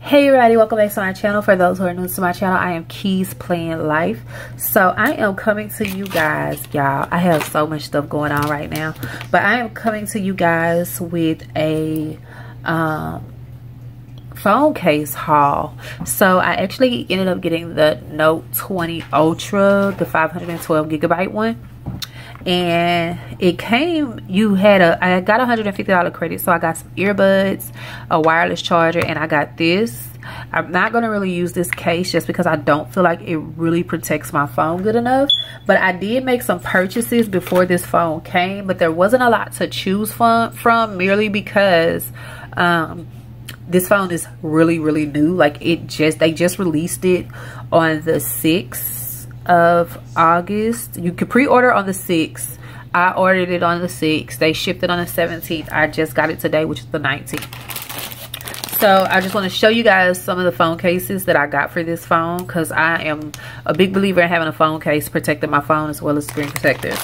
Hey everybody, welcome back to my channel. For those who are new to my channel, I am Keiis Planned Lyfe. So I am coming to you guys, y'all. I have so much stuff going on right now. But I am coming to you guys with a um, phone case haul. So I actually ended up getting the Note 20 Ultra, the 512 gigabyte one and it came you had a i got a $150 credit. So i got some earbuds a wireless charger and i got this. I'm not going to really use this case just because i don't feel like it really protects my phone good enough. But i did make some purchases before this phone came but there wasn't a lot to choose from from merely because um this phone is really really new. Like it just they just released it on the 6th of August. You could pre-order on the 6th. I ordered it on the 6th. They shipped it on the 17th. I just got it today, which is the 19th. So I just want to show you guys some of the phone cases that I got for this phone because I am a big believer in having a phone case protecting my phone as well as screen protectors.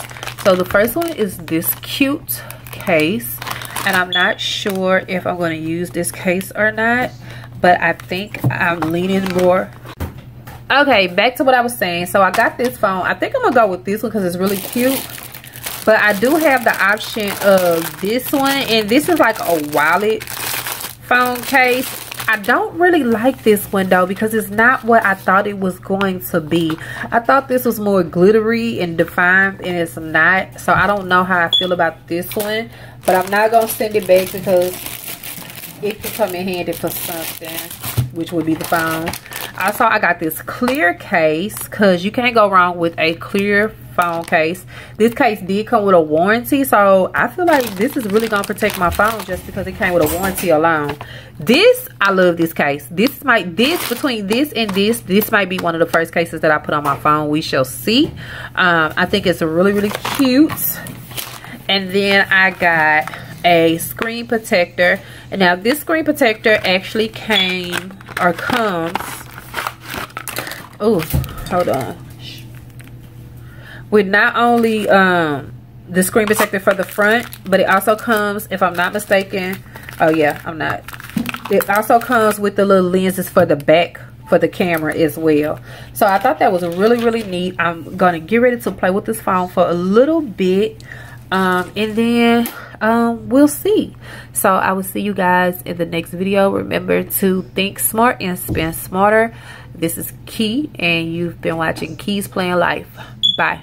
So the first one is this cute case and I'm not sure if I'm going to use this case or not but I think I'm leaning more okay back to what i was saying. So i got this phone. I think i'm gonna go with this one because it's really cute. But i do have the option of this one. And this is like a wallet phone case. I don't really like this one though because it's not what i thought it was going to be. I thought this was more glittery and defined and it's not. So i don't know how i feel about this one. But i'm not gonna send it back because it could come in handy for something which would be the phone also i got this clear case because you can't go wrong with a clear phone case. This case did come with a warranty so i feel like this is really gonna protect my phone just because it came with a warranty alone. This i love this case. This might this between this and this this might be one of the first cases that i put on my phone. We shall see. Um, i think it's really really cute. And then i got a screen protector. And now this screen protector actually came or comes oh hold on. With not only um the screen protector for the front but it also comes if i'm not mistaken oh yeah i'm not. It also comes with the little lenses for the back for the camera as well. So i thought that was really really neat. I'm gonna get ready to play with this phone for a little bit um and then um we'll see so i will see you guys in the next video remember to think smart and spend smarter this is Key, and you've been watching Keiis Planned Lyfe. Bye.